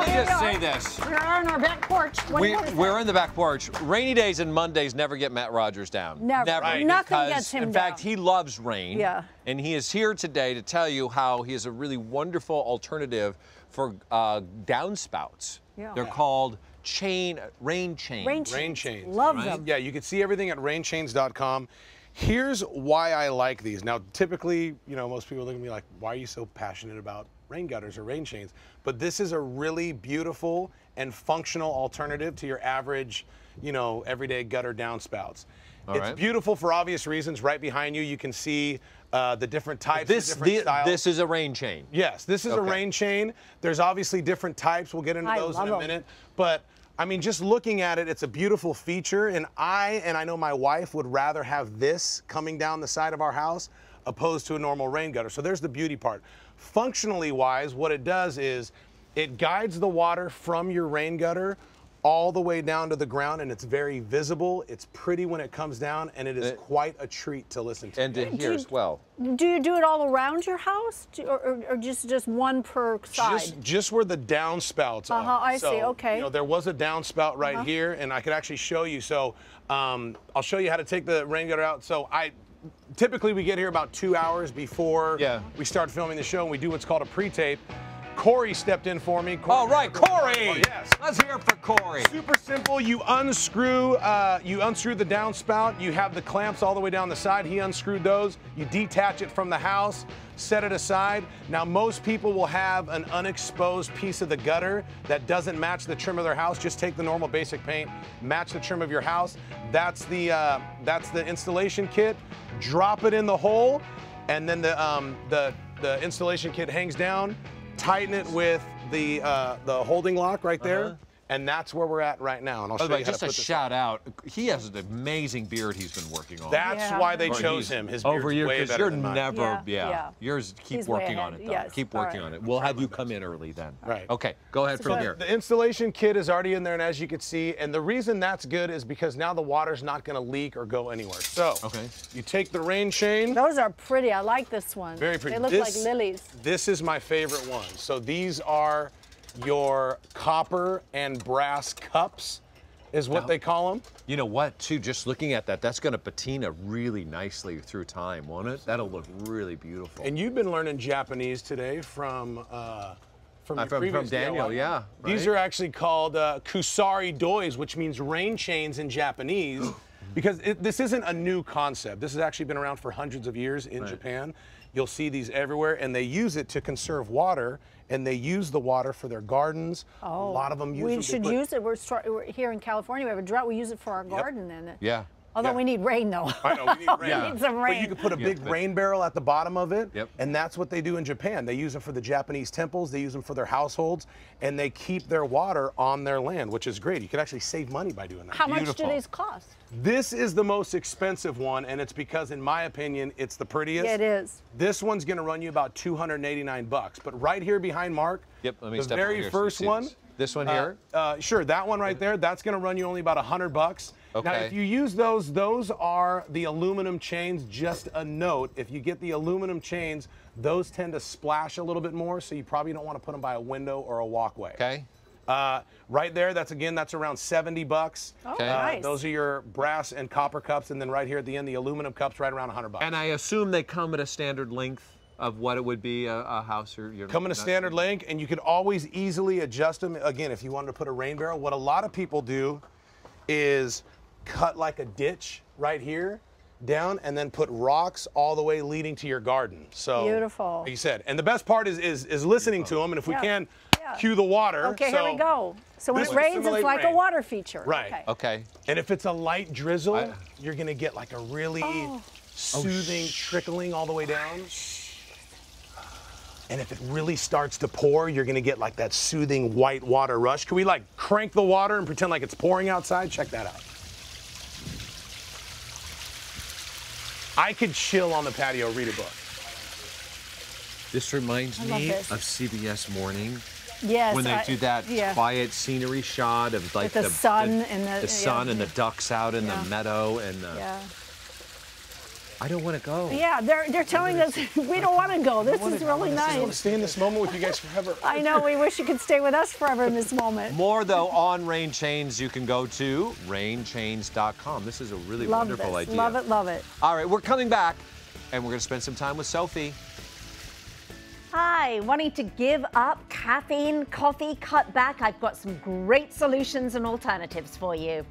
Let me just we say are. this. We're on our back porch. What We, we're in the back porch. Rainy days and Mondays never get Matt Rogers down. Never. Right. Nothing because, gets him In fact, he loves rain. Yeah. And he is here today to tell you how he is a really wonderful alternative for uh, downspouts. Yeah. They're called chain rain chains. Rain Rain chains. chains. Love right? them. Yeah, you can see everything at rainchains.com. Here's why I like these. Now, typically, you know, most people look at me like, why are you so passionate about rain gutters or rain chains? But this is a really beautiful and functional alternative to your average, you know, everyday gutter downspouts. All it's right. beautiful for obvious reasons. Right behind you, you can see uh, the different types, the This, different the- styles. this is a rain chain. Yes, this is a rain chain. There's obviously different types. We'll get into I those in a a 'em. minute. But I mean, just looking at it, it's a beautiful feature. And I and I know my wife would rather have this coming down the side of our house opposed to a normal rain gutter. So there's the beauty part. Functionally wise, what it does is it guides the water from your rain gutter all the way down to the ground and it's very visible. It's pretty when it comes down and it is Uh, quite a treat to listen to. And to hear as well. Do you do it all around your house, Do- or, or, or just just one per side? Just, just where the downspouts are. Uh-huh, I see, okay. You know, there was a downspout right Uh-huh. here, and I could actually show you. So um, I'll show you how to take the rain gutter out. So I typically we get here about two hours before Yeah. we start filming the show, and we do what's called a pre-tape. Corey stepped in for me. Corey, All right, Corey. Oh, yes. Let's hear it for Corey. Super simple. You unscrew, uh, you unscrew the downspout. You have the clamps all the way down the side. He unscrewed those. You detach it from the house, set it aside. Now, most people will have an unexposed piece of the gutter that doesn't match the trim of their house. Just take the normal basic paint, match the trim of your house. That's the uh, that's the installation kit. Drop it in the hole, and then the um, the the installation kit hangs down. Tighten it with the uh, the holding lock right there. Uh-huh. And that's where we're at right now. And I'll By show the way, you how just to a put this. shout out. He has an amazing beard he's been working on. That's Yeah. why they Or chose he's him. His over beard's you way better you're than mine. never Yeah, yeah, yeah. yours keep He's way working on ahead. it though Yes, keep all working right. on it we'll have you come in early then Right. okay go ahead from here The installation kit is already in there, and as you can see, and the reason that's good is because now the water's not going to leak or go anywhere. So, Okay. you take the rain chain. Those are pretty. I like this one. Very pretty. They look This- like lilies. This is my favorite one. So these are your copper and brass cups, is what Now- they call them. you know what too just looking at that that's going to patina really nicely through time won't it that'll look really beautiful And you've been learning Japanese today from uh, from, Uh, from- from Daniel, DIY. yeah, These are actually called uh, kusari dois, which means rain chains in Japanese. Because it, this isn't a new concept. This has actually been around for hundreds of years in Japan. You'll see these everywhere, and they use it to conserve water, and they use the water for their gardens. a oh. lot of them use Oh, We them. they should put- use it. We're, start, we're here in California. We have a drought. We use it for our garden, and yeah although Yeah. we need rain though. I know, we need rain. Yeah. need some But rain. you could put a big but- rain barrel at the bottom of it, Yep. and that's what they do in Japan. They use them for the Japanese temples, they use them for their households, and they keep their water on their land, which is great. You could actually save money by doing that. How much do these cost? This is the most expensive one, and it's because, in my opinion, it's the prettiest. Yeah, it is. This one's going to run you about 289 bucks. But right here behind Mark, Yep, let me the step very here so first see one. this. This one uh, here? Uh, sure, that one right there. That's going to run you only about 100 bucks. Now, if you use those, those are the aluminum chains. Just a note: if you get the aluminum chains, those tend to splash a little bit more, so you probably don't want to put them by a window or a walkway. okay Uh, right there, that's again, that's around 70 bucks. Oh, Okay. Uh, nice. those are your brass and copper cups, and then right here at the end, the aluminum cups, right around 100 bucks. and i assume they come at a standard length of what it would be a, a house or you're Come in a not- standard length, and you could always easily adjust them. Again, if you wanted to put a rain barrel, what a lot of people do is cut like a ditch right here down and then put rocks all the way leading to your garden. So Beautiful. Like you said, and the best part is is, is listening to them. And if we can, Yeah. cue the water. Okay, here we go. So when This it rains, it's simulate like a water feature. Right. Okay. okay And if it's a light drizzle, I- you're gonna get like a really Oh. soothing oh, trickling all the way down. And if it really starts to pour, you're gonna get like that soothing white water rush. Can we like crank the water and pretend like it's pouring outside? Check that out. I could chill on the patio, read a book. this reminds me this. of cbs morning Yes. when they I- do that yeah. quiet scenery shot of like With the sun and the- the sun yeah. and the ducks out in Yeah. the meadow and the Yeah. I don't want to go. Yeah, they're they're telling us we don't want to go. This is really I just want to stay in this moment with you guys forever. I know. We wish you could stay with us forever in this moment. More though on Rain Chains, you can go to rainchains.com. This is a really Love wonderful this. idea. Love it. Love it. All right, we're coming back, and we're going to spend some time with Sophie. Hi, wanting to give up caffeine, coffee, cut back? I've got some great solutions and alternatives for you.